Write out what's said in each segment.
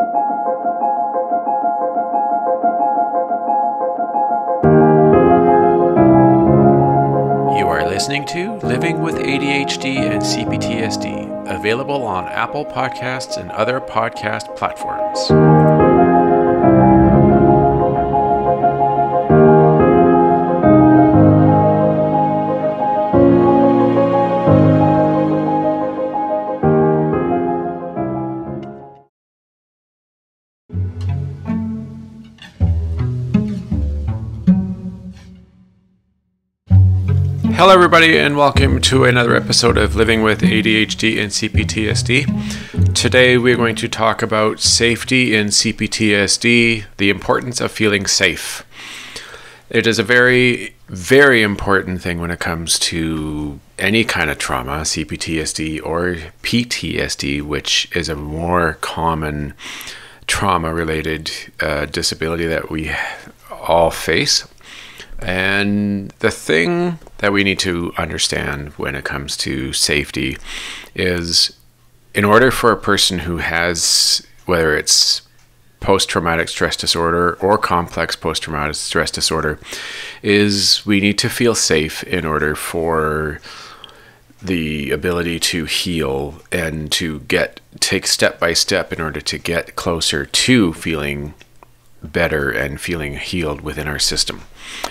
You are listening to Living with ADHD and CPTSD, available on Apple Podcasts and other podcast platforms. Everybody, and welcome to another episode of Living with ADHD and CPTSD. Today, we're going to talk about safety in CPTSD, the importance of feeling safe. It is a very, very important thing when it comes to any kind of trauma, CPTSD or PTSD, which is a more common trauma related uh, disability that we all face. And the thing that we need to understand when it comes to safety is in order for a person who has, whether it's post traumatic stress disorder or complex post traumatic stress disorder, is we need to feel safe in order for the ability to heal and to get take step by step in order to get closer to feeling better and feeling healed within our system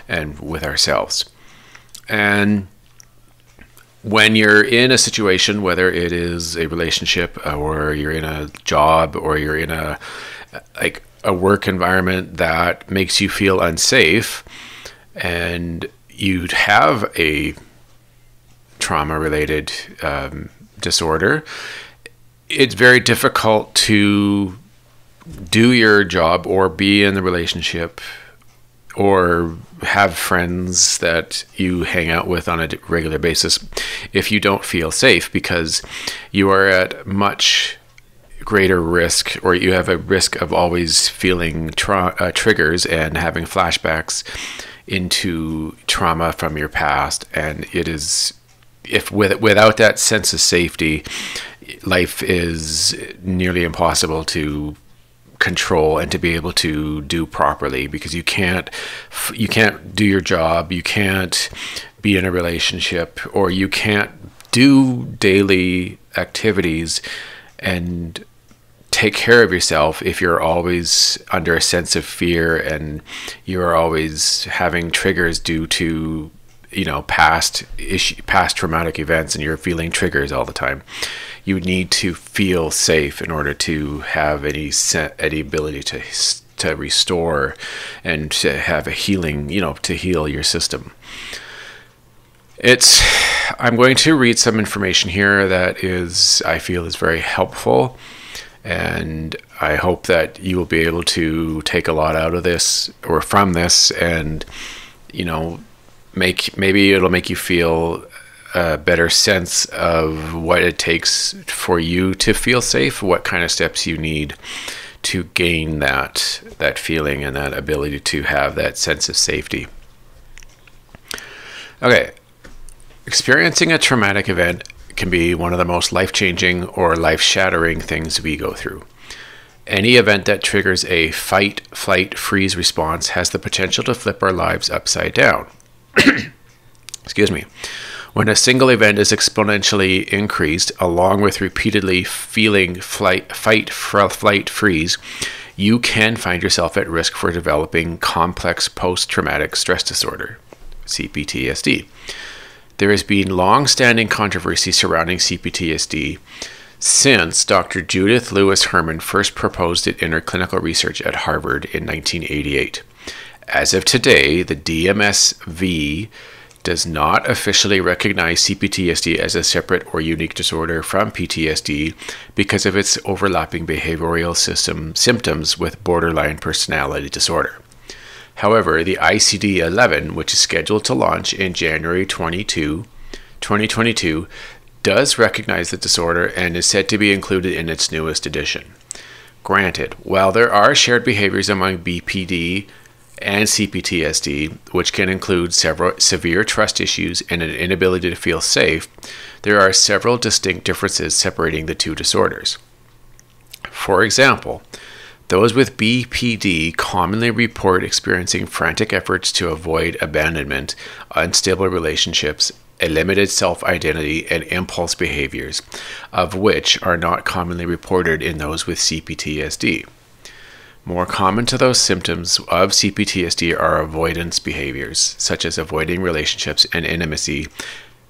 and with ourselves. And when you're in a situation, whether it is a relationship or you're in a job or you're in a like a work environment that makes you feel unsafe and you have a trauma related um, disorder, it's very difficult to do your job or be in the relationship or have friends that you hang out with on a regular basis if you don't feel safe because you are at much greater risk or you have a risk of always feeling tra- uh, triggers and having flashbacks into trauma from your past. And it is if with, without that sense of safety life is nearly impossible to control and to be able to do properly because you can't you can't do your job you can't be in a relationship or you can't do daily activities and take care of yourself if you're always under a sense of fear and you're always having triggers due to you know past issue past traumatic events and you're feeling triggers all the time you need to feel safe in order to have any any ability to to restore and to have a healing you know to heal your system. It's i'm going to read some information here that is i feel is very helpful. And i hope that you will be able to take a lot out of this or from this and you know make maybe it'll make you feel a better sense of what it takes for you to feel safe, what kind of steps you need to gain that that feeling and that ability to have that sense of safety. Okay. Experiencing a traumatic event can be one of the most life-changing or life-shattering things we go through. Any event that triggers a fight, flight, freeze response has the potential to flip our lives upside down. Excuse me. When a single event is exponentially increased, along with repeatedly feeling flight, fight, flight, freeze, you can find yourself at risk for developing complex post traumatic stress disorder, CPTSD. There has been long standing controversy surrounding CPTSD since Dr. Judith Lewis Herman first proposed it in her clinical research at Harvard in 1988. As of today, the DMSV does not officially recognize CPTSD as a separate or unique disorder from PTSD because of its overlapping behavioral system symptoms with borderline personality disorder. However, the ICD 11, which is scheduled to launch in January 22, 2022, does recognize the disorder and is said to be included in its newest edition. Granted, while there are shared behaviors among BPD and CPTSD, which can include several severe trust issues and an inability to feel safe, there are several distinct differences separating the two disorders. For example, Those with BPD commonly report experiencing frantic efforts to avoid abandonment, unstable relationships, a limited self identity, and impulse behaviors, of which are not commonly reported in those with CPTSD. More common to those symptoms of CPTSD are avoidance behaviors, such as avoiding relationships and intimacy.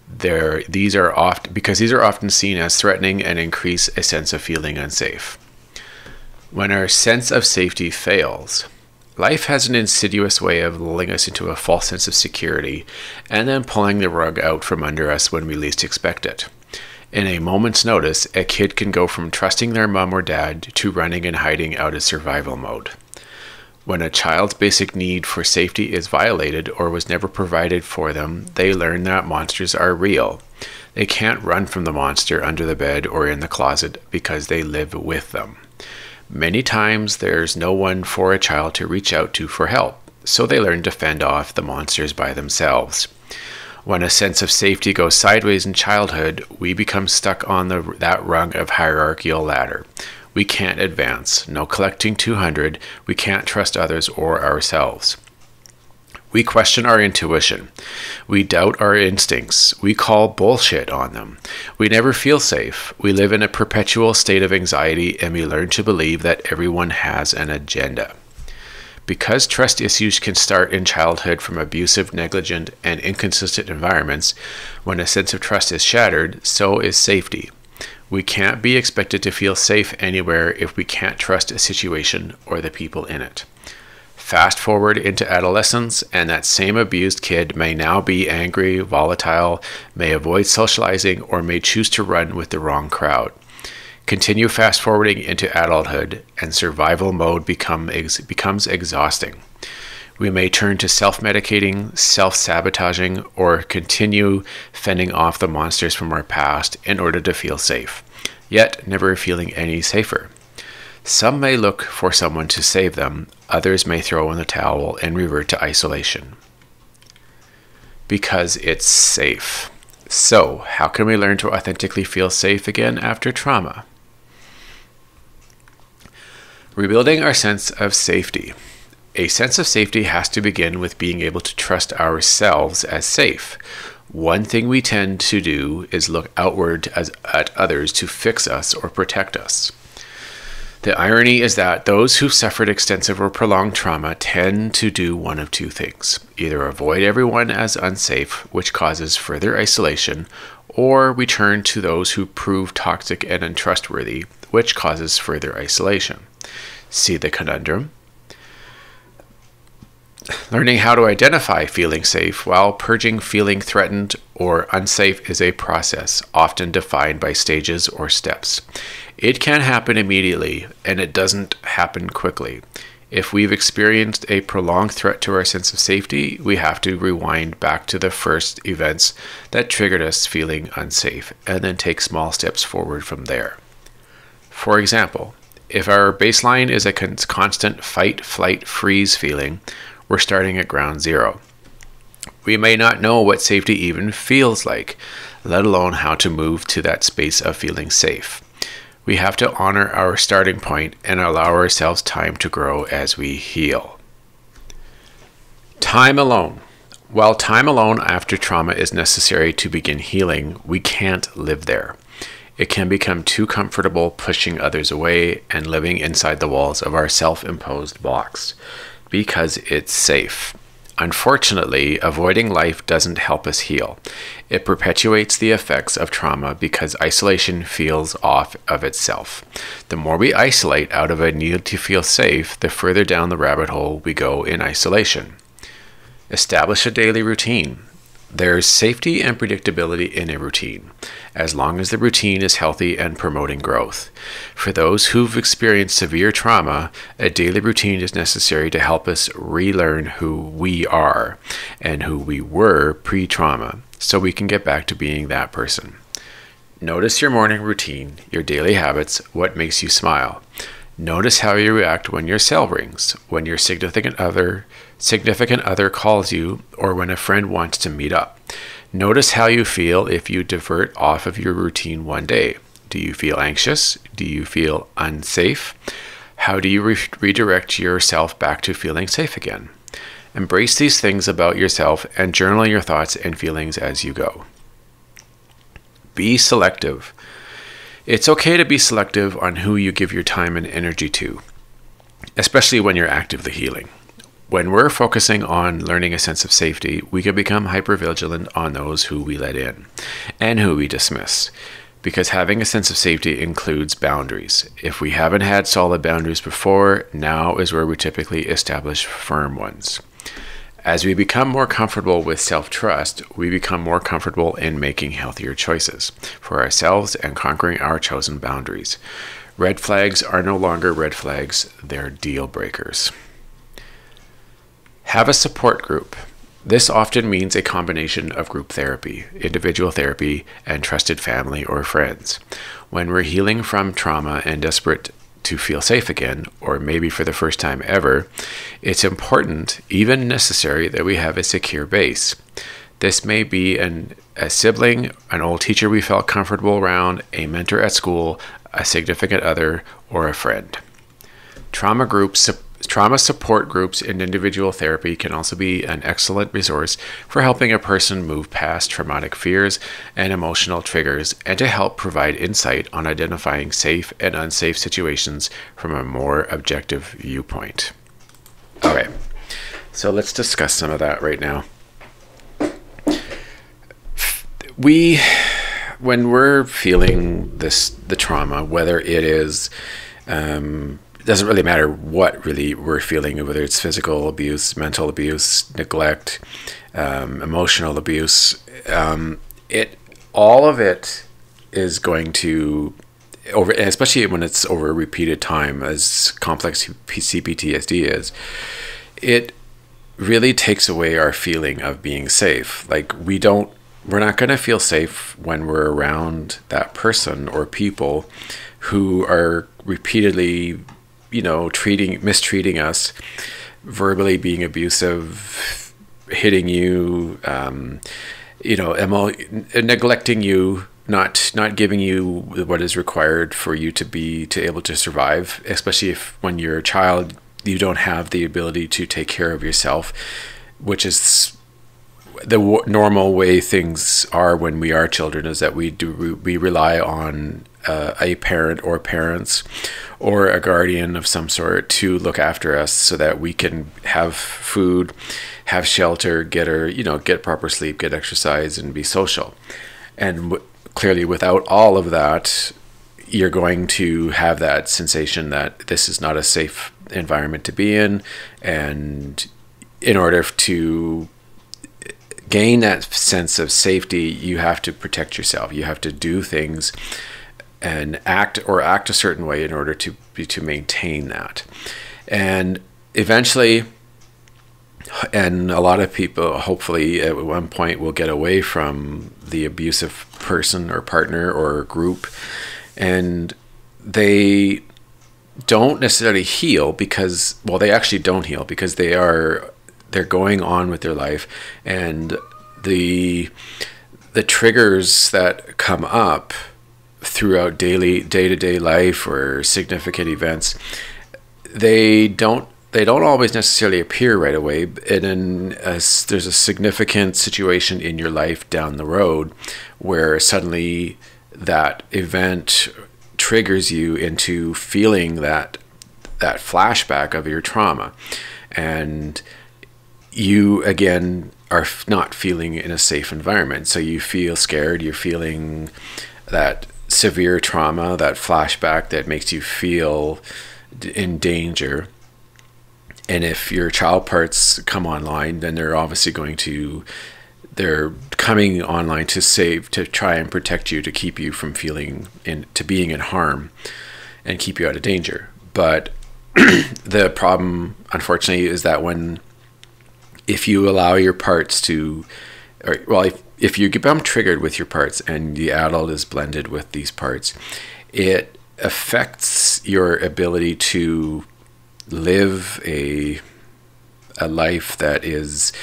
There, these are often because these are often seen as threatening and increase a sense of feeling unsafe. When our sense of safety fails, life has an insidious way of lulling us into a false sense of security and then pulling the rug out from under us when we least expect it. In a moment's notice, a kid can go from trusting their mom or dad to running and hiding out of survival mode. When a child's basic need for safety is violated or was never provided for them, they learn that monsters are real. They can't run from the monster under the bed or in the closet because they live with them. Many times there's no one for a child to reach out to for help, so they learn to fend off the monsters by themselves. When a sense of safety goes sideways in childhood, we become stuck on the, that rung of hierarchical ladder. We can't advance. No collecting 200. We can't trust others or ourselves. We question our intuition. We doubt our instincts. We call bullshit on them. We never feel safe. We live in a perpetual state of anxiety and we learn to believe that everyone has an agenda. Because trust issues can start in childhood from abusive, negligent, and inconsistent environments, when a sense of trust is shattered, so is safety. We can't be expected to feel safe anywhere if we can't trust a situation or the people in it. Fast forward into adolescence, and that same abused kid may now be angry, volatile, may avoid socializing, or may choose to run with the wrong crowd. Continue fast forwarding into adulthood, and survival mode become ex- becomes exhausting. We may turn to self medicating, self sabotaging, or continue fending off the monsters from our past in order to feel safe, yet never feeling any safer. Some may look for someone to save them, others may throw in the towel and revert to isolation. Because it's safe. So, how can we learn to authentically feel safe again after trauma? Rebuilding our sense of safety. A sense of safety has to begin with being able to trust ourselves as safe. One thing we tend to do is look outward as, at others to fix us or protect us. The irony is that those who've suffered extensive or prolonged trauma tend to do one of two things either avoid everyone as unsafe, which causes further isolation, or we turn to those who prove toxic and untrustworthy, which causes further isolation. See the conundrum? Learning how to identify feeling safe while purging feeling threatened or unsafe is a process, often defined by stages or steps. It can happen immediately, and it doesn't happen quickly. If we've experienced a prolonged threat to our sense of safety, we have to rewind back to the first events that triggered us feeling unsafe and then take small steps forward from there. For example, if our baseline is a constant fight, flight, freeze feeling, we're starting at ground zero. We may not know what safety even feels like, let alone how to move to that space of feeling safe we have to honor our starting point and allow ourselves time to grow as we heal. Time alone. While time alone after trauma is necessary to begin healing, we can't live there. It can become too comfortable pushing others away and living inside the walls of our self imposed box because it's safe. Unfortunately, avoiding life doesn't help us heal. It perpetuates the effects of trauma because isolation feels off of itself. The more we isolate out of a need to feel safe, the further down the rabbit hole we go in isolation. Establish a daily routine. There's safety and predictability in a routine, as long as the routine is healthy and promoting growth. For those who've experienced severe trauma, a daily routine is necessary to help us relearn who we are and who we were pre trauma, so we can get back to being that person. Notice your morning routine, your daily habits, what makes you smile. Notice how you react when your cell rings, when your significant other significant other calls you, or when a friend wants to meet up. Notice how you feel if you divert off of your routine one day. Do you feel anxious? Do you feel unsafe? How do you re- redirect yourself back to feeling safe again? Embrace these things about yourself and journal your thoughts and feelings as you go. Be selective. It's okay to be selective on who you give your time and energy to, especially when you're actively healing. When we're focusing on learning a sense of safety, we can become hypervigilant on those who we let in and who we dismiss. Because having a sense of safety includes boundaries. If we haven't had solid boundaries before, now is where we typically establish firm ones. As we become more comfortable with self trust, we become more comfortable in making healthier choices for ourselves and conquering our chosen boundaries. Red flags are no longer red flags, they're deal breakers. Have a support group. This often means a combination of group therapy, individual therapy, and trusted family or friends. When we're healing from trauma and desperate to feel safe again, or maybe for the first time ever, it's important, even necessary, that we have a secure base. This may be an, a sibling, an old teacher we felt comfortable around, a mentor at school, a significant other, or a friend. Trauma groups Trauma support groups and individual therapy can also be an excellent resource for helping a person move past traumatic fears and emotional triggers and to help provide insight on identifying safe and unsafe situations from a more objective viewpoint. Okay, so let's discuss some of that right now. We, when we're feeling this, the trauma, whether it is, um, doesn't really matter what really we're feeling, whether it's physical abuse, mental abuse, neglect, um, emotional abuse. Um, it all of it is going to over, especially when it's over repeated time, as complex CPTSD is. It really takes away our feeling of being safe. Like we don't, we're not going to feel safe when we're around that person or people who are repeatedly you know, treating, mistreating us, verbally being abusive, hitting you, um, you know, emo- neglecting you, not not giving you what is required for you to be to able to survive, especially if when you're a child you don't have the ability to take care of yourself, which is the w- normal way things are when we are children is that we do we rely on uh, a parent or parents or a guardian of some sort to look after us so that we can have food, have shelter, get our, you know, get proper sleep, get exercise, and be social. And clearly, without all of that, you're going to have that sensation that this is not a safe environment to be in. And in order to gain that sense of safety, you have to protect yourself. You have to do things and act or act a certain way in order to be to maintain that. And eventually and a lot of people hopefully at one point will get away from the abusive person or partner or group and they don't necessarily heal because well they actually don't heal because they are they're going on with their life and the the triggers that come up throughout daily day-to-day life or significant events they don't they don't always necessarily appear right away. And then there's a significant situation in your life down the road where suddenly that event triggers you into feeling that that flashback of your trauma. And you again are not feeling in a safe environment. So you feel scared you're feeling that severe trauma, that flashback that makes you feel in danger. And if your child parts come online, then they're obviously going to they're coming online to save to try and protect you to keep you from feeling in to being in harm and keep you out of danger. But the problem unfortunately is that when if you allow your parts to or well if if you become triggered with your parts and the adult is blended with these parts, it affects your ability to live a a life that is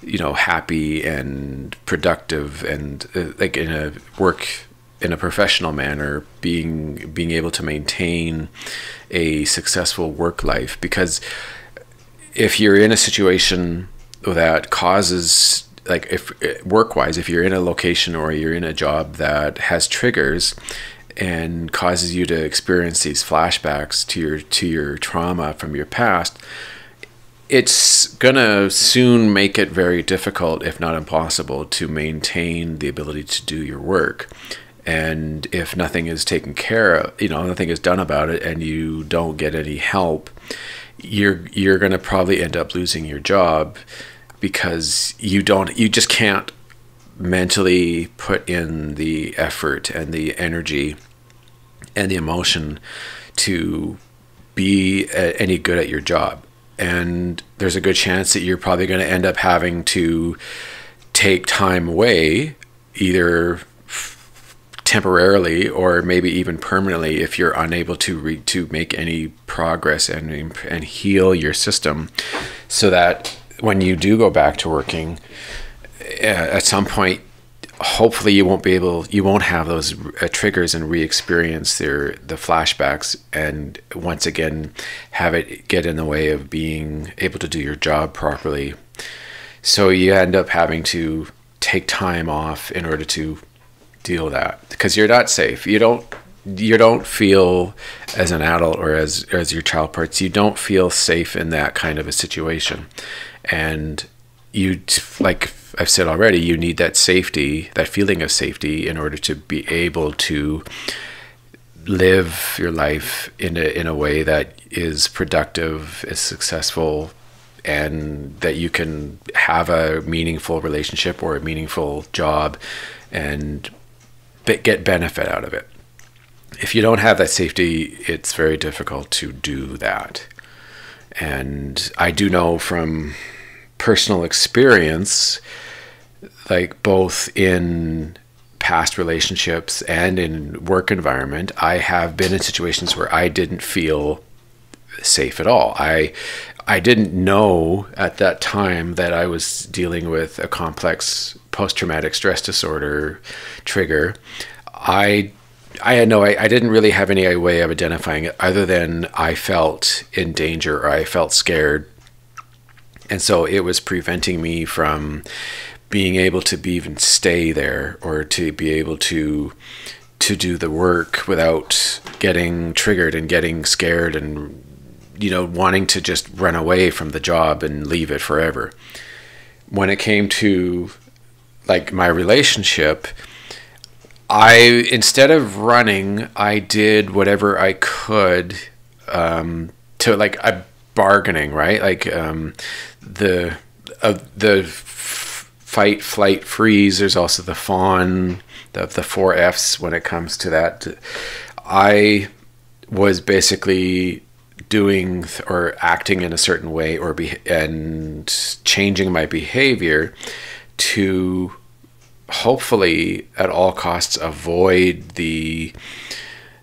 you know happy and productive and uh, like in a work in a professional manner, being being able to maintain a successful work life. Because if you're in a situation that causes like if eh, work wise if you're in a location or you're in a job that has triggers and causes you to experience these flashbacks to your to your trauma from your past it's gonna soon make it very difficult if not impossible to maintain the ability to do your work. And if nothing is taken care of you know nothing is done about it and you don't get any help you're you're to probably end up losing your job because you don't you just can't mentally put in the effort and the energy and the emotion to be any good at your job. And there's a good chance that you're probably going to end up having to take time away either temporarily or maybe even permanently if you're unable to re- to make any progress and and heal your system so that when you do go back to working uh, at some point hopefully you won't be able you won't have those uh, triggers and re-experience their the flashbacks and once again have it get in the way of being able to do your job properly so you end up having to take time off in order to deal with that because you're not safe. You don't you don't feel as an adult or as as your child parts you don't feel safe in that kind of a situation and you like i've said already you need that safety that feeling of safety in order to be able to live your life in a in a way that is productive is successful and that you can have a meaningful relationship or a meaningful job and get benefit out of it. If you don't have that safety, it's very difficult to do that. And I do know from personal experience, like both in past relationships and in work environment, I have been in situations where I didn't feel safe at all. I I didn't know at that time that I was dealing with a complex post traumatic stress disorder trigger. I I had no I, I didn't really have any way of identifying it other than I felt in danger or I felt scared. And so it was preventing me from being able to be even stay there or to be able to to do the work without getting triggered and getting scared and you know, wanting to just run away from the job and leave it forever. When it came to like my relationship, I instead of running, I did whatever I could um, to like I bargaining, right? Like um, the uh, the fight, flight, freeze. There's also the fawn, the the four Fs when it comes to that. I was basically doing or acting in a certain way or be and changing my behavior to hopefully at all costs avoid the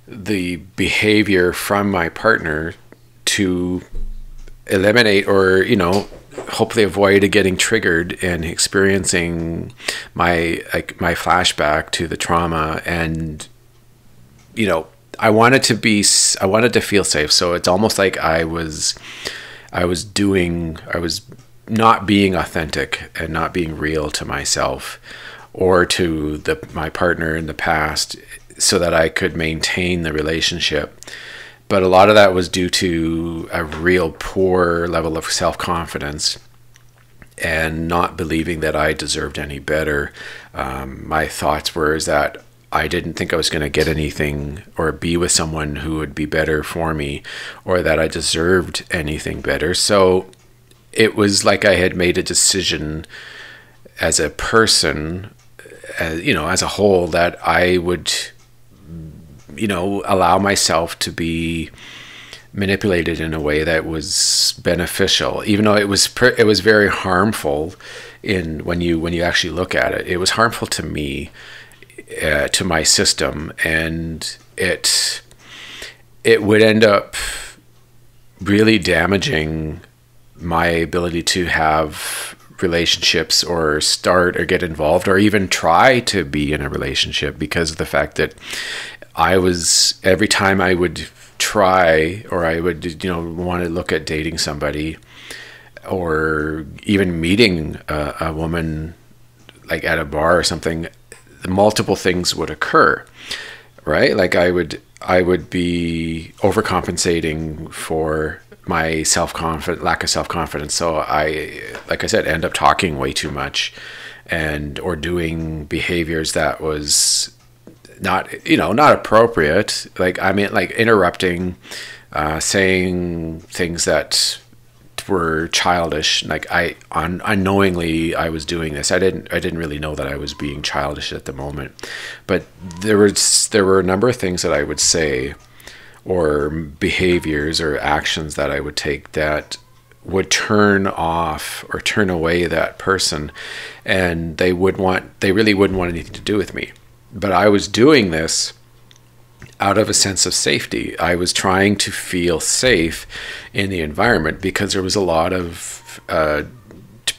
the behavior from my partner to eliminate or you know hopefully avoid getting triggered and experiencing my like my flashback to the trauma and you know I wanted to be I wanted to feel safe. So it's almost like I was I was doing I was not being authentic and not being real to myself or to the my partner in the past so that I could maintain the relationship. But a lot of that was due to a real poor level of self-confidence and not believing that I deserved any better. Um, my thoughts were is that I didn't think I was going to get anything or be with someone who would be better for me or that I deserved anything better. So it was like I had made a decision as a person, as, uh, you know, as a whole, that I would, you know, allow myself to be manipulated in a way that was beneficial, even though it was it was very harmful. In when you when you actually look at it, it was harmful to me uh, to my system, and it it would end up really damaging my ability to have relationships or start or get involved or even try to be in a relationship because of the fact that I was every time I would try or I would you know want to look at dating somebody or even meeting a, a woman like at a bar or something multiple things would occur right like I would I would be overcompensating for my self confidence, lack of self confidence. So I, like I said, end up talking way too much, and or doing behaviors that was not, you know, not appropriate. Like I mean, like interrupting, uh, saying things that were childish. Like I, un- unknowingly, I was doing this. I didn't, I didn't really know that I was being childish at the moment, but there was, there were a number of things that I would say or behaviors or actions that I would take that would turn off or turn away that person and they would want they really wouldn't want anything to do with me but i was doing this out of a sense of safety. I was trying to feel safe in the environment because there was a lot of uh,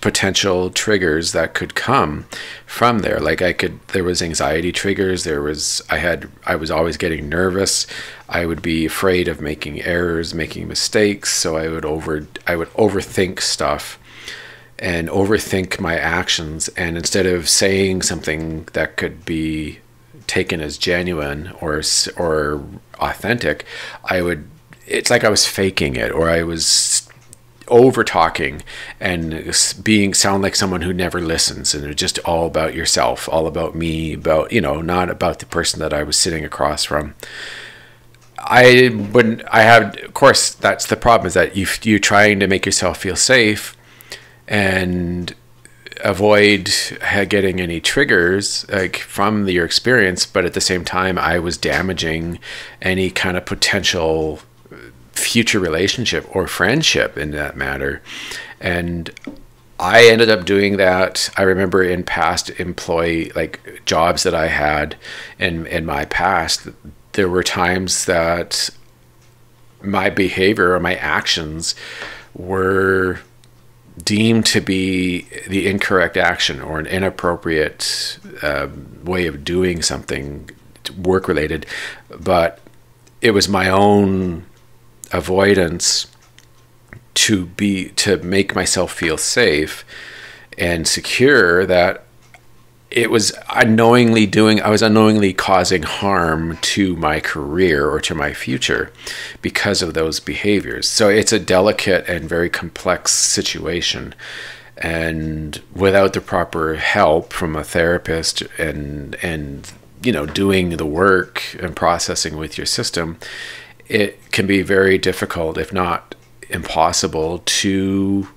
potential triggers that could come from there. Like i could there was anxiety triggers. There was i had i was always getting nervous. I would be afraid of making errors making mistakes. So i would over i would overthink stuff and overthink my actions. And instead of saying something that could be taken as genuine or or authentic i would it's like i was faking it or i was over talking and being sound like someone who never listens and it's just all about yourself all about me about you know not about the person that i was sitting across from. I wouldn't i have of course that's the problem is that you you're trying to make yourself feel safe and avoid getting any triggers like from your experience but at the same time i was damaging any kind of potential uh, future relationship or friendship in that matter. And I ended up doing that. I remember in past employee like jobs that I had in in my past, there were times that my behavior or my actions were deemed to be the incorrect action or an inappropriate uh, way of doing something work related, but it was my own avoidance to be to make myself feel safe and secure that it was unknowingly doing i was unknowingly causing harm to my career or to my future because of those behaviors. So it's a delicate and very complex situation. And without the proper help from a therapist and and you know doing the work and processing with your system it can be very difficult, if not impossible, to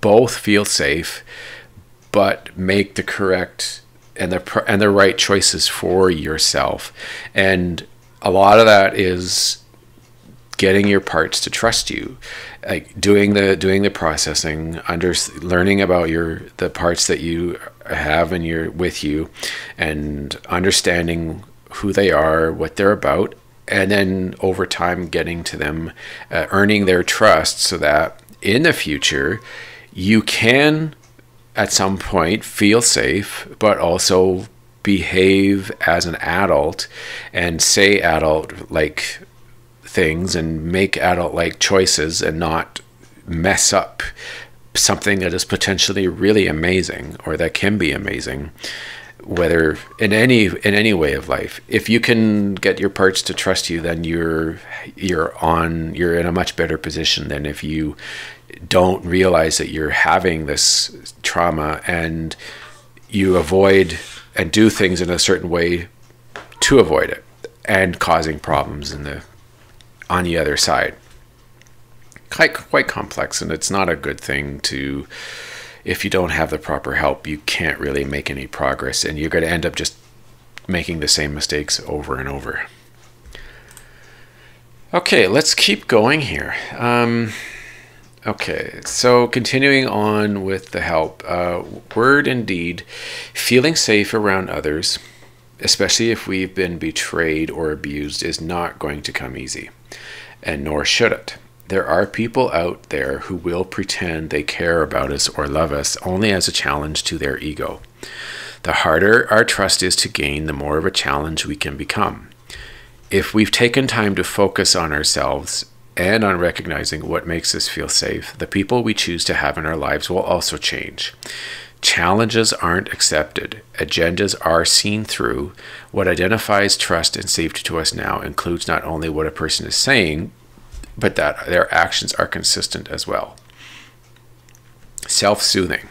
both feel safe but make the correct and the and the right choices for yourself. And a lot of that is getting your parts to trust you like doing the doing the processing under learning about your the parts that you have and you're with you and understanding who they are what they're about and then over time getting to them, uh, earning their trust so that in the future you can at some point feel safe, but also behave as an adult and say adult like things and make adult like choices and not mess up something that is potentially really amazing or that can be amazing whether in any in any way of life. If you can get your parts to trust you then you're you're on you're in a much better position than if you don't realize that you're having this trauma and you avoid and do things in a certain way to avoid it and causing problems in the on the other side quite quite complex and it's not a good thing to if you don't have the proper help, you can't really make any progress and you're going to end up just making the same mistakes over and over. Okay, let's keep going here. Um, okay, so continuing on with the help. Uh, word and deed, feeling safe around others, especially if we've been betrayed or abused, is not going to come easy, and nor should it. There are people out there who will pretend they care about us or love us only as a challenge to their ego. The harder our trust is to gain, the more of a challenge we can become. If we've taken time to focus on ourselves and on recognizing what makes us feel safe, the people we choose to have in our lives will also change. Challenges aren't accepted, agendas are seen through. What identifies trust and safety to us now includes not only what a person is saying, but that their actions are consistent as well. Self soothing.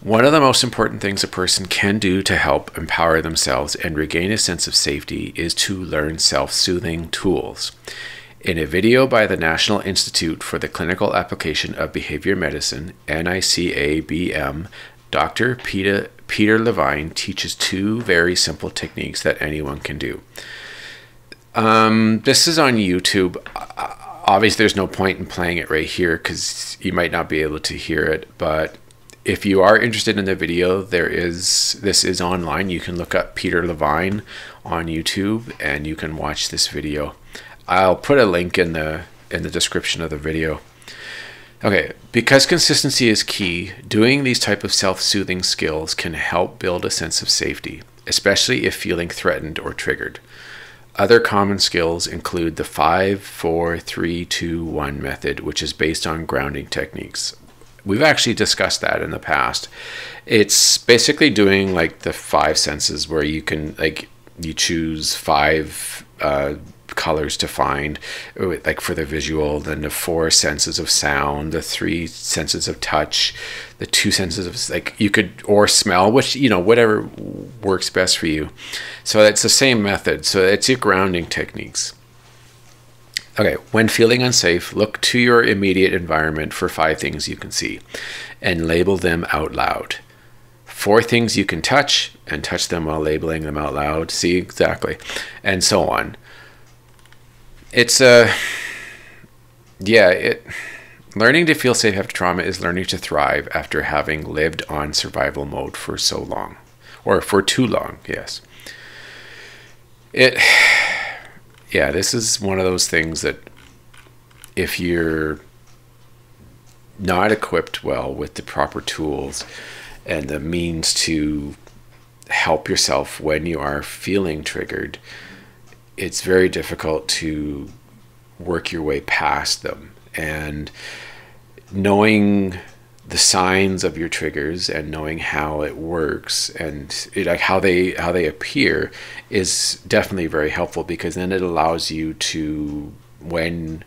One of the most important things a person can do to help empower themselves and regain a sense of safety is to learn self soothing tools. In a video by the National Institute for the Clinical Application of Behavior Medicine, NICABM, Dr. Peter, Peter Levine teaches two very simple techniques that anyone can do. Um, this is on YouTube. Obviously, there's no point in playing it right here because you might not be able to hear it. But if you are interested in the video, there is this is online. You can look up Peter Levine on YouTube and you can watch this video. I'll put a link in the in the description of the video. Okay, because consistency is key, doing these type of self-soothing skills can help build a sense of safety, especially if feeling threatened or triggered. Other common skills include the 5 4 3 2 1 method, which is based on grounding techniques. We've actually discussed that in the past. It's basically doing like the five senses where you can like you choose five uh, colors to find, uh, like for the visual, then the four senses of sound, the three senses of touch, the two senses of like you could or smell, which you know whatever works best for you. So it's the same method. So it's your grounding techniques. Okay, when feeling unsafe, look to your immediate environment for five things you can see and label them out loud. Four things you can touch and touch them while labeling them out loud. See exactly. And so on it's a uh, yeah it learning to feel safe after trauma is learning to thrive after having lived on survival mode for so long or for too long yes. It yeah this is one of those things that if you're not equipped well with the proper tools and the means to help yourself when you are feeling triggered it's very difficult to work your way past them. And knowing the signs of your triggers and knowing how it works and it, like how they how they appear is definitely very helpful because then it allows you to when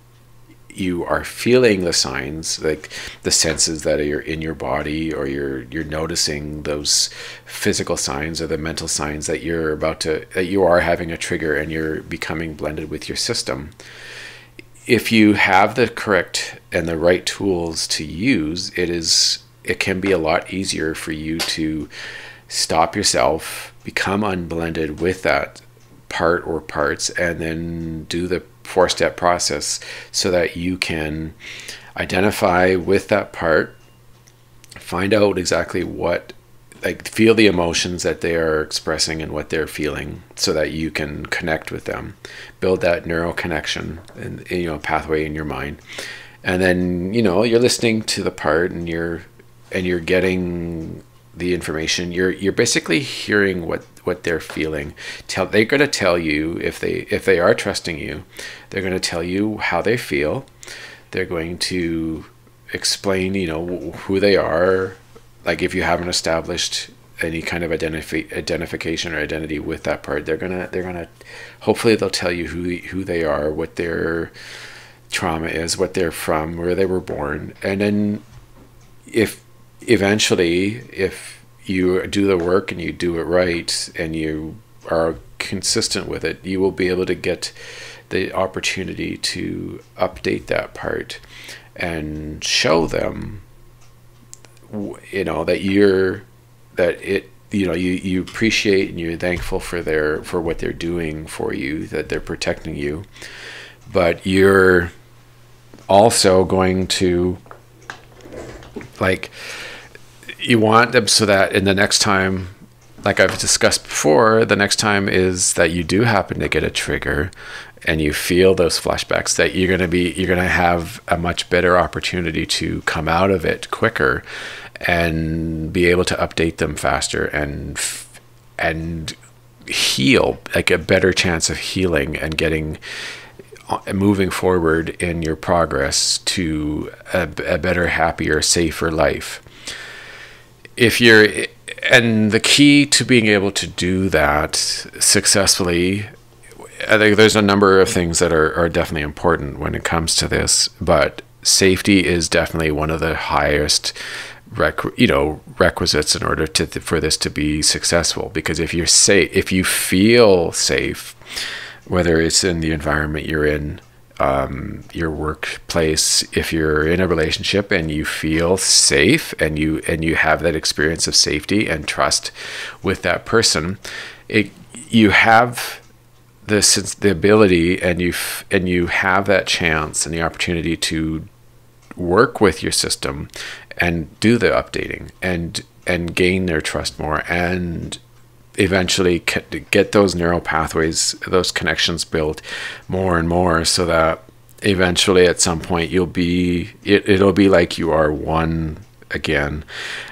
you are feeling the signs like the senses that are in your body or you're you're noticing those physical signs or the mental signs that you're about to that you are having a trigger and you're becoming blended with your system. If you have the correct and the right tools to use it is it can be a lot easier for you to stop yourself become unblended with that part or parts and then do the four step process so that you can identify with that part, find out exactly what like feel the emotions that they are expressing and what they're feeling so that you can connect with them. Build that neural connection and you know pathway in your mind. And then you know you're listening to the part and you're and you're getting the information. You're you're basically hearing what what they're feeling. Tell they're going to tell you if they if they are trusting you they're going to tell you how they feel. They're going to explain you know who they are. Like if you haven't established any kind of identifi- identification or identity with that part they're gonna they're gonna hopefully they'll tell you who who they are what their trauma is what they're from where they were born. And then if eventually, if you do the work and you do it right and you are consistent with it, you will be able to get the opportunity to update that part and show them you know that you're that it you know you you appreciate and you're thankful for their for what they're doing for you that they're protecting you. But you're also going to like you want them so that in the next time like I've discussed before, the next time is that you do happen to get a trigger and you feel those flashbacks that you're going to be you're going to have a much better opportunity to come out of it quicker and be able to update them faster and and heal like a better chance of healing and getting uh, moving forward in your progress to a, a better happier safer life if you're and the key to being able to do that successfully I think there's a number of things that are, are definitely important when it comes to this, but safety is definitely one of the highest you know requisites in order to for this to be successful. Because if you're safe if you feel safe whether it's in the environment you're in um, your workplace if you're in a relationship and you feel safe and you and you have that experience of safety and trust with that person it you have the the ability and you and you have that chance and the opportunity to work with your system and do the updating and and gain their trust more and eventually get those neural pathways those connections built more and more so that eventually at some point you'll be it, it'll be like you are one again.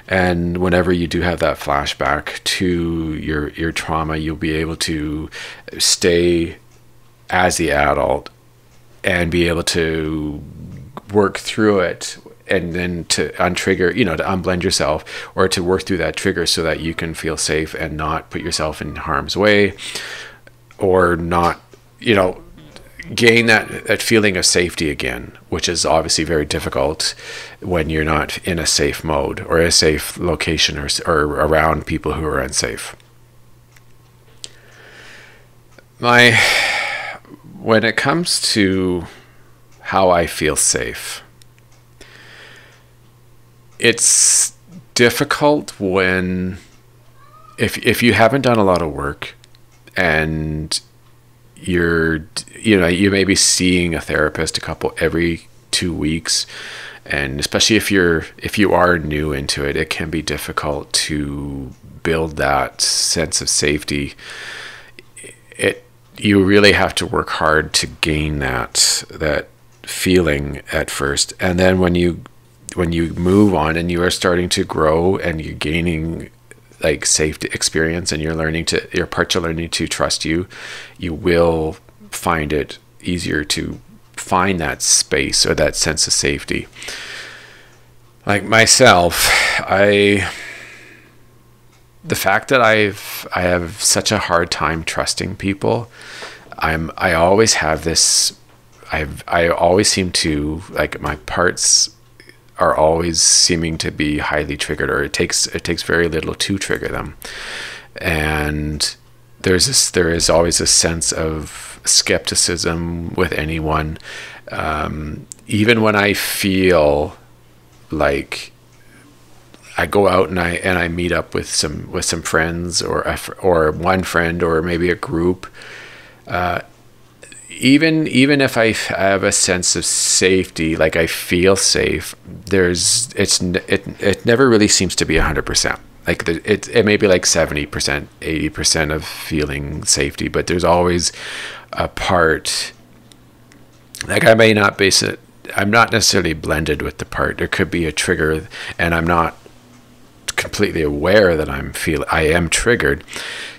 And whenever you do have that flashback to your your trauma you'll be able to stay as the adult and be able to work through it and then to untrigger you know to unblend yourself or to work through that trigger so that you can feel safe and not put yourself in harm's way or not you know gain that, that feeling of safety again, which is obviously very difficult when you're not in a safe mode or a safe location or, or around people who are unsafe. My, when it comes to how I feel safe, it's difficult when, if, if you haven't done a lot of work and you're you know you may be seeing a therapist a couple every two weeks and especially if you're if you are new into it it can be difficult to build that sense of safety. It you really have to work hard to gain that that feeling at first. And then when you when you move on and you are starting to grow and you're gaining like safe experience and you're learning to your parts are learning to trust you you will find it easier to find that space or that sense of safety. Like myself i the fact that i've i have such a hard time trusting people i'm i always have this i've i always seem to like my parts are always seeming to be highly triggered, or it takes it takes very little to trigger them. And there's this, there is always a sense of skepticism with anyone, um, even when I feel like I go out and I and I meet up with some with some friends or or one friend or maybe a group. Uh, even even if I have a sense of safety, like I feel safe, there's it's it it never really seems to be hundred percent. Like the, it it may be like seventy percent, eighty percent of feeling safety, but there's always a part. Like I may not base it. I'm not necessarily blended with the part. There could be a trigger, and I'm not completely aware that I'm feel I am triggered.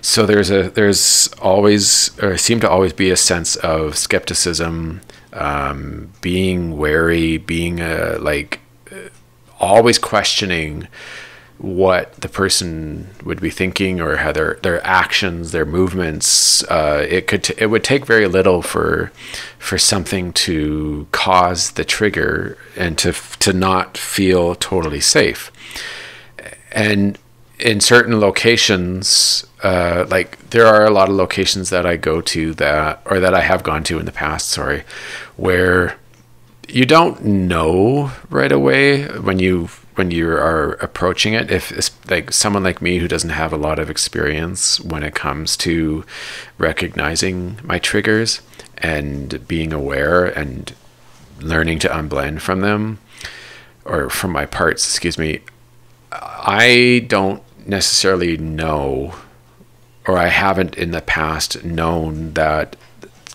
So there's a there's always or seem to always be a sense of skepticism, um, being wary, being uh, like uh, always questioning what the person would be thinking or how their their actions, their movements. Uh, it could t- it would take very little for for something to cause the trigger and to to not feel totally safe and in certain locations, uh, like there are a lot of locations that I go to that, or that I have gone to in the past, sorry, where you don't know right away when you when you are approaching it. If it's like someone like me who doesn't have a lot of experience when it comes to recognizing my triggers and being aware and learning to unblend from them or from my parts excuse me I don't necessarily know, or I haven't in the past known that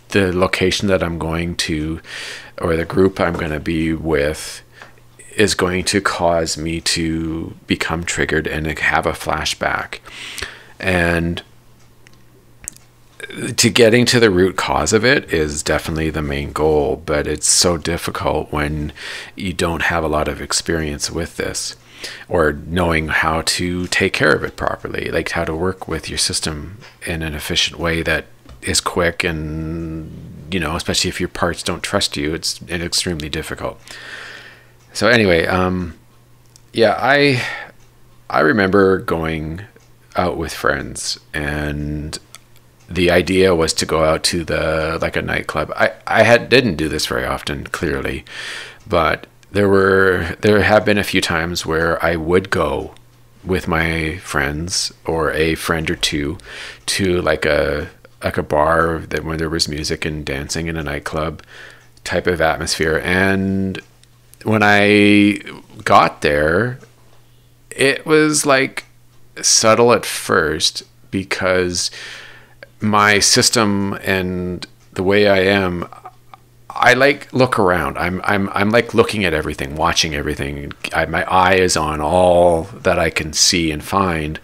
the location that I'm going to or the group I'm going to be with is going to cause me to become triggered and have a flashback. And to getting to the root cause of it is definitely the main goal, but it's so difficult when you don't have a lot of experience with this or knowing how to take care of it properly, like how to work with your system in an efficient way that is quick and you know, especially if your parts don't trust you, it's, extremely difficult. So anyway, um, yeah, I I remember going out with friends and the idea was to go out to the like a nightclub. I I had didn't do this very often, clearly, but there were there have been a few times where I would go with my friends or a friend or two to like a like a bar that when there was music and dancing in a nightclub type of atmosphere. And when I got there it was like subtle at first because my system and the way I am, I like look around. I'm I'm I'm like looking at everything, watching everything. I, my eye is on all that I can see and find,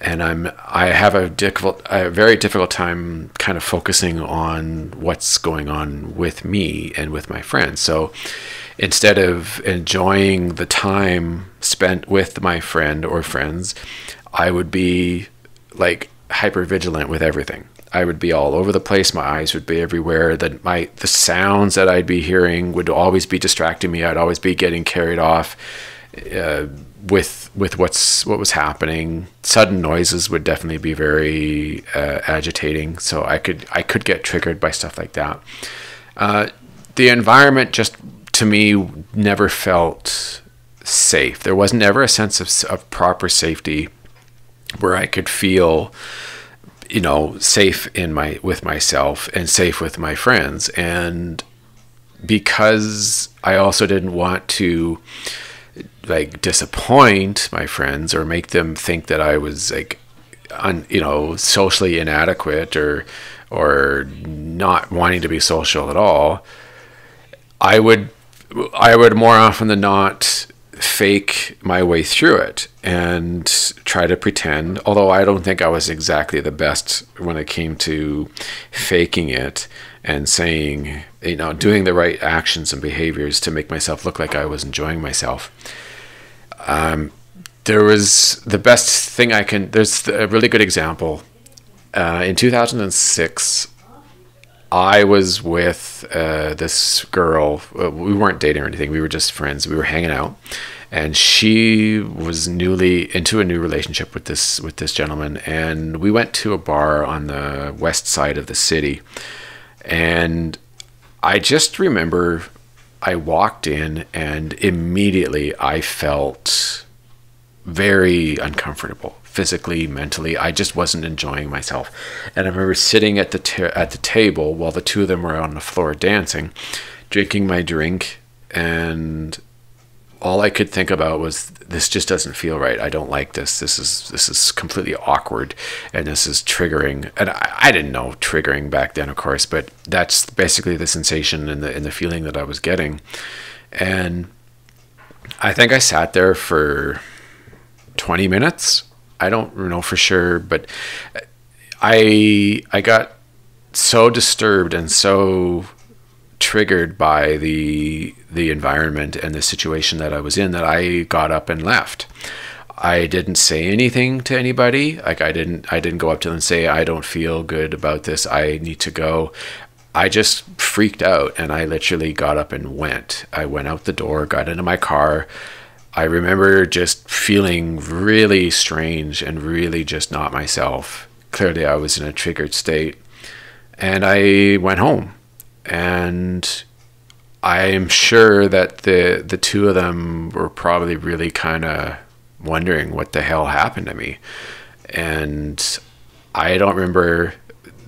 and I'm I have a difficult, a very difficult time kind of focusing on what's going on with me and with my friends. So instead of enjoying the time spent with my friend or friends, I would be like hyper vigilant with everything. I would be all over the place. My eyes would be everywhere. That my the sounds that I'd be hearing would always be distracting me. I'd always be getting carried off uh, with with what's what was happening. Sudden noises would definitely be very uh, agitating. So I could I could get triggered by stuff like that. Uh, the environment just to me never felt safe. There was never a sense of, of proper safety where I could feel you know safe in my with myself and safe with my friends. And because I also didn't want to like disappoint my friends or make them think that I was like un, you know socially inadequate or or not wanting to be social at all I would I would more often than not fake my way through it and try to pretend, although I don't think I was exactly the best when it came to faking it and saying, you know, doing the right actions and behaviors to make myself look like I was enjoying myself. Um, there was the best thing I can, there's a really good example. Uh, in 2006, I was with uh, this girl. Uh, we weren't dating or anything. We were just friends. We were hanging out, and she was newly into a new relationship with this with this gentleman. And we went to a bar on the west side of the city, and I just remember I walked in, and immediately I felt very uncomfortable physically, mentally. I just wasn't enjoying myself. And I remember sitting at the ta- at the table while the two of them were on the floor dancing, drinking my drink, and all I could think about was this just doesn't feel right. I don't like this. This is this is completely awkward, and this is triggering. And I, I didn't know triggering back then, of course, but that's basically the sensation and the and the feeling that I was getting. And I think I sat there for 20 minutes I don't know for sure, but I I got so disturbed and so triggered by the the environment and the situation that I was in that I got up and left. I didn't say anything to anybody. Like I didn't I didn't go up to them and say I don't feel good about this. I need to go. I just freaked out and I literally got up and went. I went out the door, got into my car, I remember just feeling really strange and really just not myself. Clearly, I was in a triggered state. And I went home. And I am sure that the, the two of them were probably really kind of wondering what the hell happened to me. And I don't remember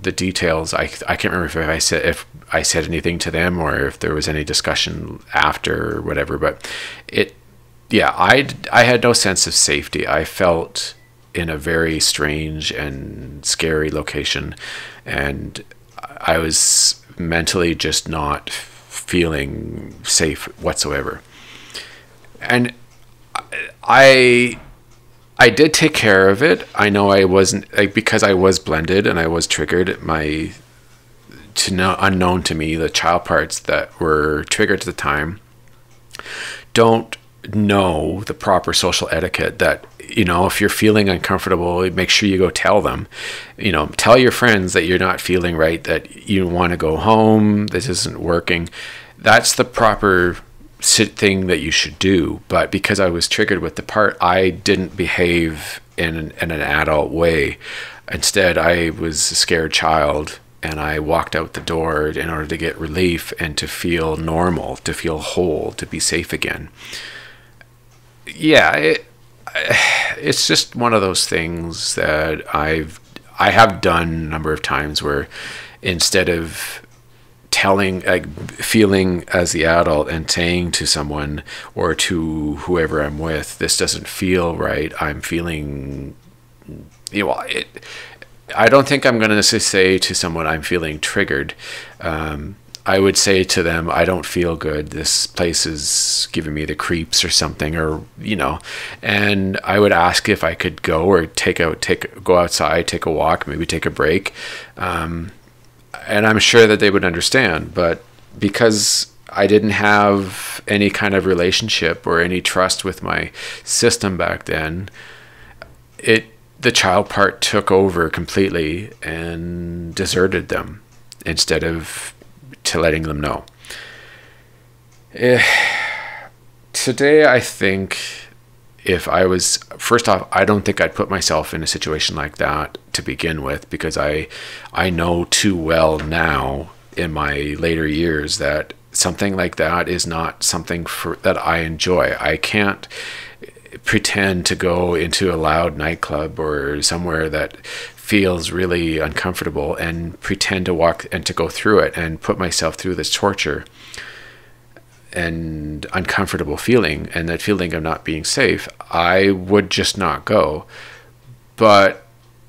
the details. I, I can't remember if I said if I said anything to them or if there was any discussion after or whatever. But it yeah, I I had no sense of safety. I felt in a very strange and scary location, and I was mentally just not feeling safe whatsoever. And I I did take care of it. I know I wasn't like because I was blended and I was triggered. My to know unknown to me the child parts that were triggered at the time don't know the proper social etiquette that you know if you're feeling uncomfortable make sure you go tell them. You know tell your friends that you're not feeling right that you want to go home this isn't working. That's the proper thing that you should do. But because i was triggered with the part i didn't behave in an, in an adult way. Instead i was a scared child and I walked out the door in order to get relief and to feel normal, to feel whole, to be safe again yeah, it, it's just one of those things that I've I have done a number of times where instead of telling like feeling as the adult and saying to someone or to whoever I'm with this doesn't feel right. I'm feeling you know it I don't think I'm going to say to someone I'm feeling triggered um, I would say to them, I don't feel good. This place is giving me the creeps or something, or you know, and I would ask if I could go or take out, take go outside, take a walk, maybe take a break, um, and I'm sure that they would understand. But because I didn't have any kind of relationship or any trust with my system back then, it the child part took over completely and deserted them instead of to letting them know. Eh, today, I think if I was first off, I don't think I'd put myself in a situation like that to begin with because I I know too well now in my later years that something like that is not something for that I enjoy. I can't pretend to go into a loud nightclub or somewhere that feels really uncomfortable and pretend to walk and to go through it and put myself through this torture and uncomfortable feeling and that feeling of not being safe, I would just not go. But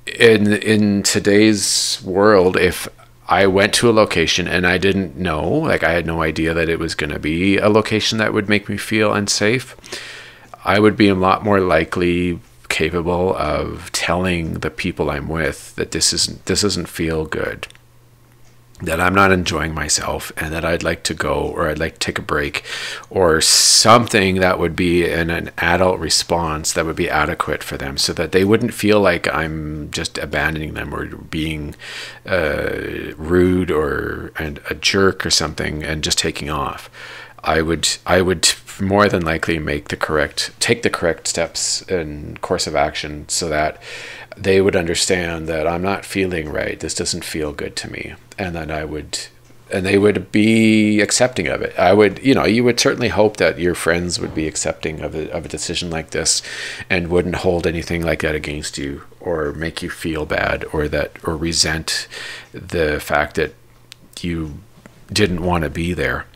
in in today's world, if I went to a location and I didn't know, like I had no idea that it was going to be a location that would make me feel unsafe, I would be a lot more likely capable of telling the people I'm with that this isn't this doesn't feel good that I'm not enjoying myself and that I'd like to go or I'd like to take a break or something that would be in an adult response that would be adequate for them so that they wouldn't feel like I'm just abandoning them or being uh, rude or and a jerk or something and just taking off. I would I would more than likely make the correct take the correct steps and course of action so that they would understand that I'm not feeling right. This doesn't feel good to me, and then I would and they would be accepting of it. I would, you know, you would certainly hope that your friends would be accepting of a, of a decision like this and wouldn't hold anything like that against you or make you feel bad or that or resent the fact that you didn't want to be there.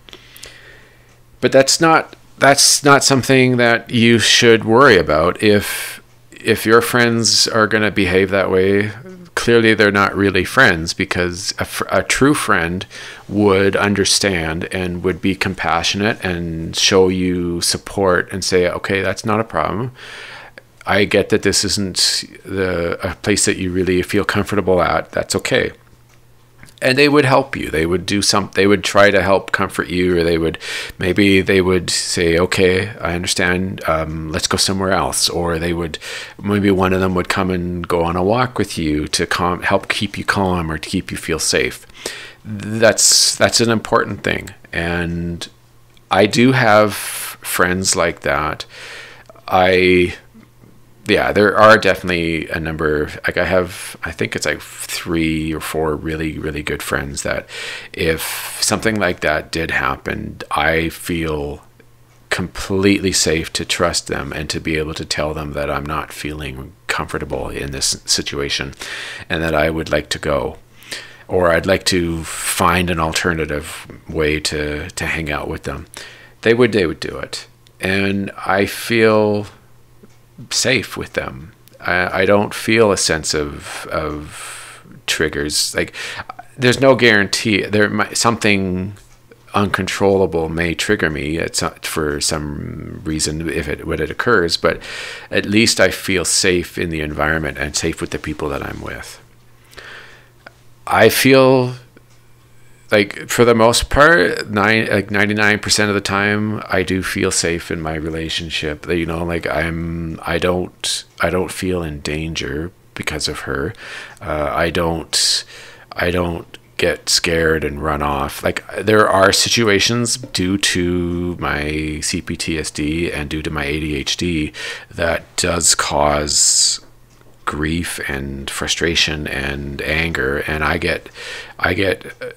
But that's not that's not something that you should worry about. If if your friends are going to behave that way clearly they're not really friends because a, a, true friend would understand and would be compassionate and show you support and say okay that's not a problem. I get that this isn't the a place that you really feel comfortable at. That's okay and they would help you. They would do some they would try to help comfort you or they would maybe they would say okay i understand um, let's go somewhere else. Or they would maybe one of them would come and go on a walk with you to calm help keep you calm or to keep you feel safe. That's that's an important thing. And i do have friends like that. I yeah, there are definitely a number. Of, like I have, I think it's like three or four really, really good friends that, if something like that did happen, I feel completely safe to trust them and to be able to tell them that I'm not feeling comfortable in this situation, and that I would like to go, or I'd like to find an alternative way to to hang out with them. They would, they would do it, and I feel safe with them. I, I don't feel a sense of of triggers. Like there's no guarantee there might something uncontrollable may trigger me it's not for some reason if it when it occurs but at least i feel safe in the environment and safe with the people that i'm with i feel like for the most part nine like 99% of the time i do feel safe in my relationship. You know like i'm i don't i don't feel in danger because of her. Uh, i don't i don't get scared and run off. Like there are situations due to my cptsd and due to my adhd that does cause grief and frustration and anger and i get i get uh,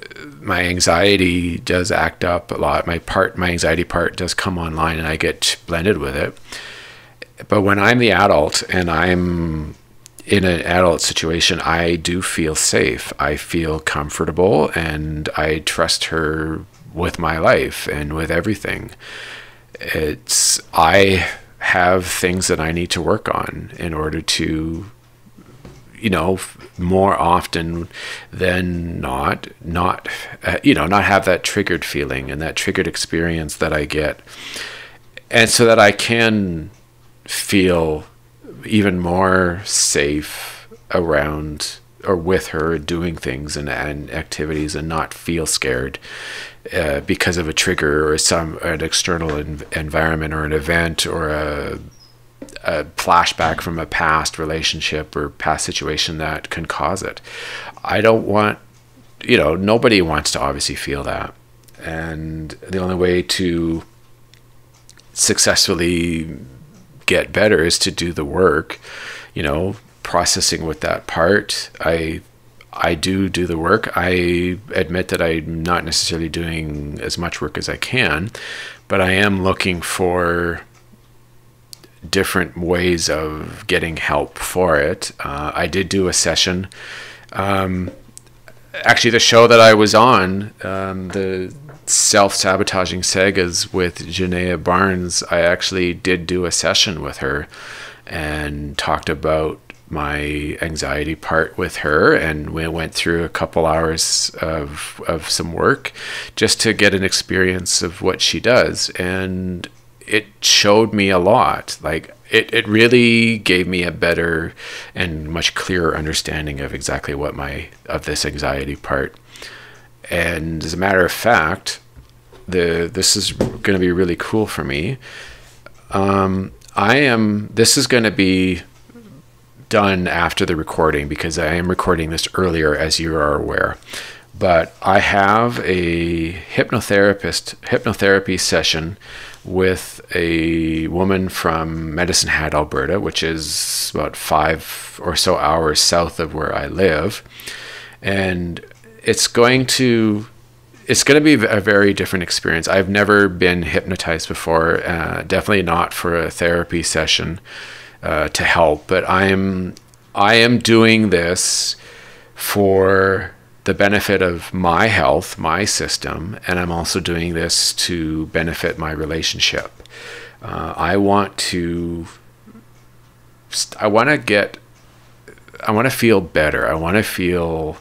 my anxiety does act up a lot. My part my anxiety part does come online and i get blended with it. But when i'm the adult and i'm in an adult situation i do feel safe. I feel comfortable and i trust her with my life and with everything. It's i have things that i need to work on in order to you know, more often than not, not, uh, you know, not have that triggered feeling and that triggered experience that I get. And so that I can feel even more safe around or with her doing things and, and activities and not feel scared uh, because of a trigger or some an external env- environment or an event or a a flashback from a past relationship or past situation that can cause it. I don't want, you know, nobody wants to obviously feel that. And the only way to successfully get better is to do the work, you know, processing with that part. I I do do the work. I admit that I'm not necessarily doing as much work as I can, but I am looking for different ways of getting help for it. Uh, I did do a session. Um, actually, the show that I was on, um, the self sabotaging sagas with Janaea Barnes, I actually did do a session with her and talked about my anxiety part with her and we went through a couple hours of of some work just to get an experience of what she does and it showed me a lot. Like it, it really gave me a better and much clearer understanding of exactly what my of this anxiety part. And as a matter of fact, the this is going to be really cool for me. Um, I am. This is going to be done after the recording because I am recording this earlier, as you are aware. But I have a hypnotherapist hypnotherapy session with a woman from Medicine Hat, Alberta, which is about five or so hours south of where I live. And it's going to it's going to be a very different experience. I've never been hypnotized before, uh, definitely not for a therapy session uh, to help. But I am I am doing this for the benefit of my health, my system, and I'm also doing this to benefit my relationship. Uh, I want to, I want to get, I want to feel better. I want to feel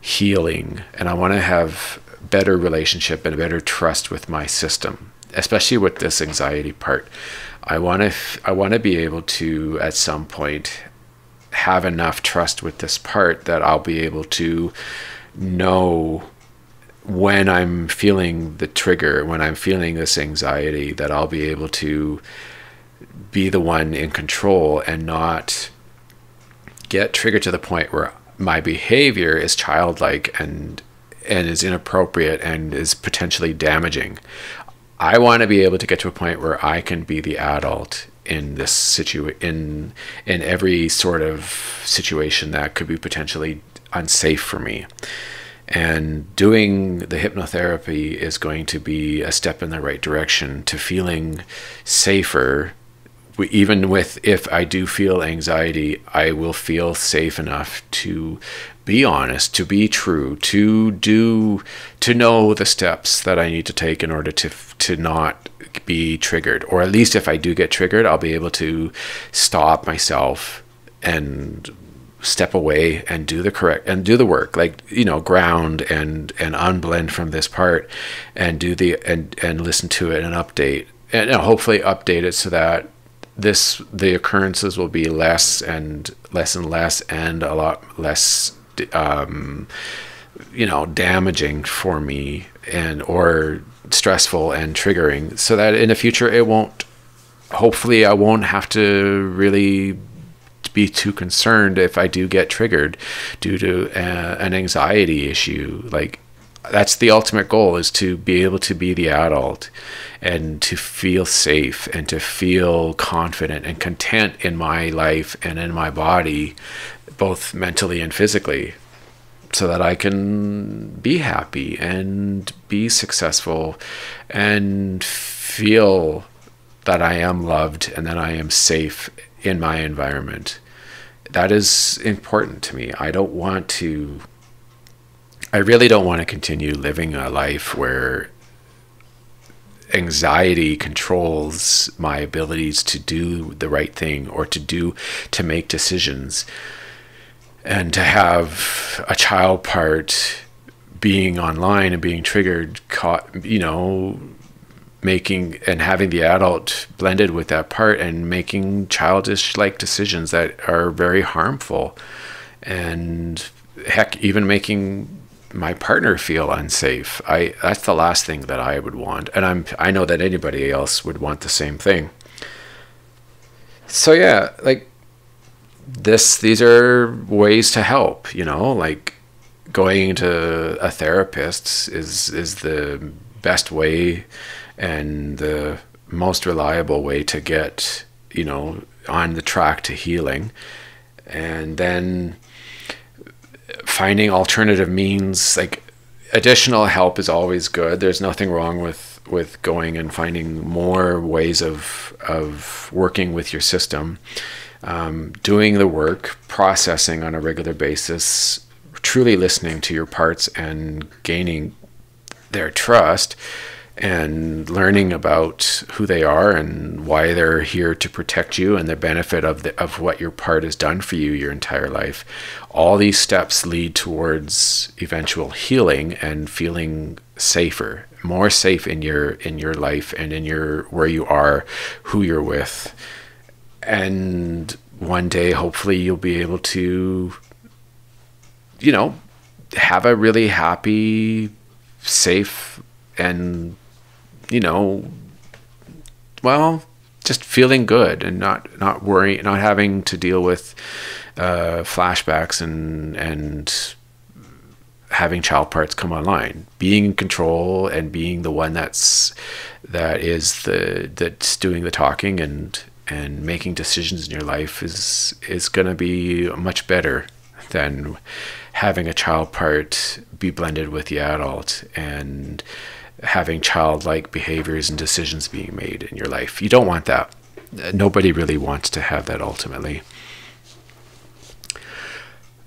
healing, and I want to have better relationship and a better trust with my system, especially with this anxiety part. I want to, I want to be able to at some point have enough trust with this part that I'll be able to know when I'm feeling the trigger, when I'm feeling this anxiety, that I'll be able to be the one in control and not get triggered to the point where my behavior is childlike and and is inappropriate and is potentially damaging. I want to be able to get to a point where I can be the adult in this situ in in every sort of situation that could be potentially unsafe for me. And doing the hypnotherapy is going to be a step in the right direction to feeling safer. Even with if I do feel anxiety, I will feel safe enough to be honest, to be true, to do, to know the steps that I need to take in order to to not be triggered, or at least if I do get triggered, I'll be able to stop myself and step away and do the correct and do the work like you know ground and and unblend from this part and do the and and listen to it and update. And hopefully update it so that this the occurrences will be less and less and less and a lot less um, you know damaging for me and or stressful and triggering so that in the future it won't hopefully I won't have to really be too concerned if I do get triggered due to uh, an anxiety issue like that's the ultimate goal is to be able to be the adult and to feel safe and to feel confident and content in my life and in my body both mentally and physically so that I can be happy and be successful and feel that I am loved and that I am safe in my environment. That is important to me. I don't want to, I really don't want to continue living a life where anxiety controls my abilities to do the right thing or to do, to make decisions and to have a child part being online and being triggered caught you know making and having the adult blended with that part and making childish like decisions that are very harmful. And heck even making my partner feel unsafe. I that's the last thing that i would want. And i'm i know that anybody else would want the same thing. So yeah like this these are ways to help you know? Like going to a therapist is is the best way and the most reliable way to get you know on the track to healing. And then finding alternative means like additional help is always good. There's nothing wrong with with going and finding more ways of of working with your system. Um, doing the work, processing on a regular basis, truly listening to your parts and gaining their trust and learning about who they are and why they're here to protect you and the benefit of the, of what your part has done for you your entire life. All these steps lead towards eventual healing and feeling safer, more safe in your in your life and in your where you are, who you're with and one day hopefully you'll be able to you know have a really happy safe and you know well just feeling good and not not worrying not having to deal with uh, flashbacks and and having child parts come online. Being in control and being the one that's that is the that's doing the talking and and making decisions in your life is is going to be much better than having a child part be blended with the adult. And having childlike behaviors and decisions being made in your life. You don't want that. Nobody really wants to have that ultimately.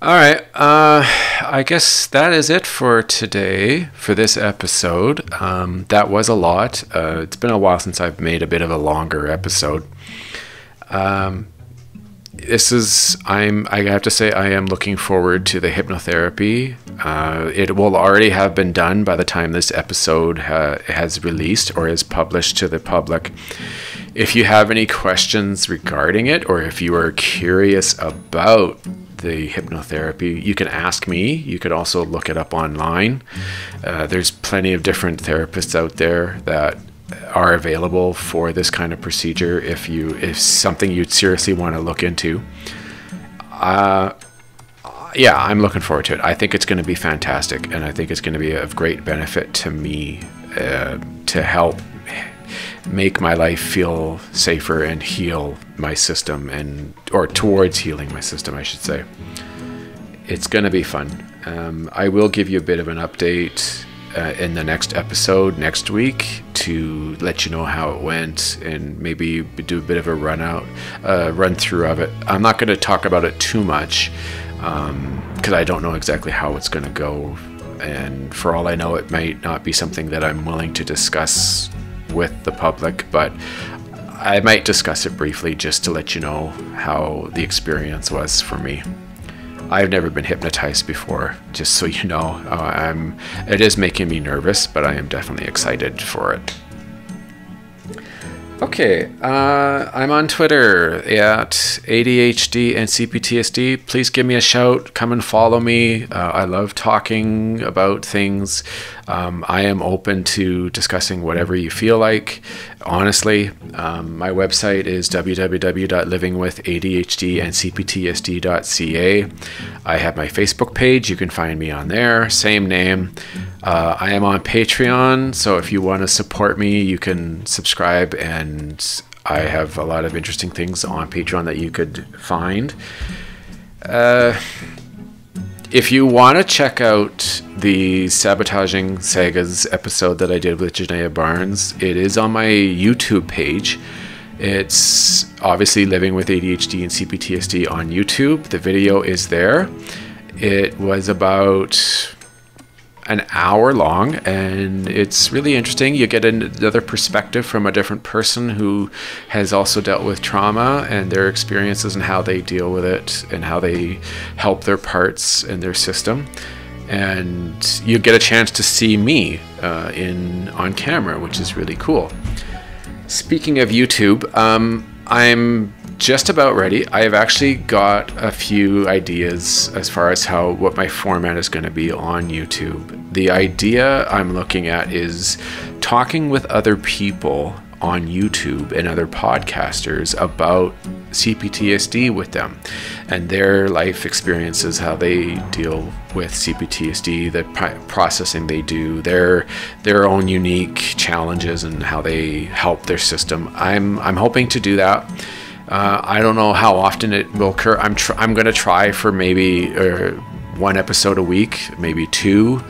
All right. Uh, I guess that is it for today, for this episode. Um, that was a lot. Uh, it's been a while since I've made a bit of a longer episode. Um, this is I'm I have to say I am looking forward to the hypnotherapy. Uh, it will already have been done by the time this episode ha- has released or is published to the public. If you have any questions regarding it, or if you are curious about the hypnotherapy, you can ask me. You could also look it up online. Uh, there's plenty of different therapists out there that are available for this kind of procedure if you if something you'd seriously want to look into. Uh, yeah, I'm looking forward to it. I think it's going to be fantastic, and I think it's going to be of great benefit to me uh, to help make my life feel safer and heal my system, and or towards healing my system, I should say. It's going to be fun. Um, I will give you a bit of an update uh, in the next episode next week to let you know how it went and maybe do a bit of a run out, uh, run through of it. I'm not going to talk about it too much because um, I don't know exactly how it's going to go. And for all I know, it might not be something that I'm willing to discuss with the public, but I might discuss it briefly just to let you know how the experience was for me. I've never been hypnotized before, just so you know. Uh, I'm, it is making me nervous, but I am definitely excited for it. Okay, uh, I'm on Twitter at ADHD and CPTSD. Please give me a shout. Come and follow me. Uh, I love talking about things. Um, I am open to discussing whatever you feel like. Honestly, um, my website is www.livingwithadhdandcptsd.ca. I have my Facebook page. You can find me on there. Same name. Uh, I am on Patreon, so if you want to support me, you can subscribe, and I have a lot of interesting things on Patreon that you could find. Uh, if you want to check out the Sabotaging Sagas episode that I did with Janaea Barnes, it is on my YouTube page. It's obviously Living with ADHD and CPTSD on YouTube. The video is there. It was about an hour long and it's really interesting. You get another perspective from a different person who has also dealt with trauma and their experiences and how they deal with it and how they help their parts and their system. And you get a chance to see me uh, in on camera, which is really cool. Speaking of YouTube, um, I'm just about ready. I have actually got a few ideas as far as how what my format is going to be on YouTube. The idea I'm looking at is talking with other people on YouTube and other podcasters about CPTSD with them and their life experiences, how they deal with CPTSD, the processing they do, their their own unique challenges and how they help their system. I'm I'm hoping to do that. Uh, I don't know how often it will occur. I'm tr- I'm going to try for maybe uh, one episode a week, maybe two.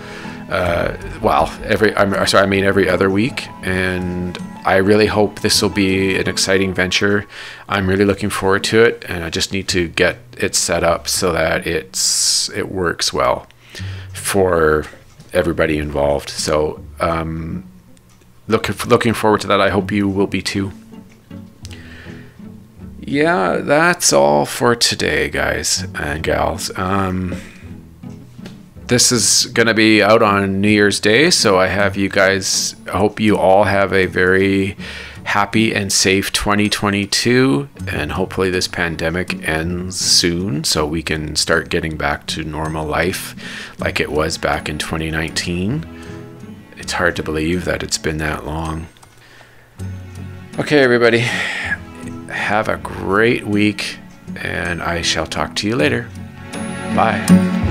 Uh, well, every I'm sorry, I mean every other week, and I really hope this will be an exciting venture. I'm really looking forward to it, and I just need to get it set up so that it's it works well for everybody involved. So, um, looking looking forward to that. I hope you will be too yeah, that's all for today, guys and gals. Um, this is going to be out on New Year's Day, so I have you guys. I hope you all have a very happy and safe 2022, and hopefully, this pandemic ends soon so we can start getting back to normal life like it was back in 2019. It's hard to believe that it's been that long. Okay, everybody have a great week, and I shall talk to you later. Bye.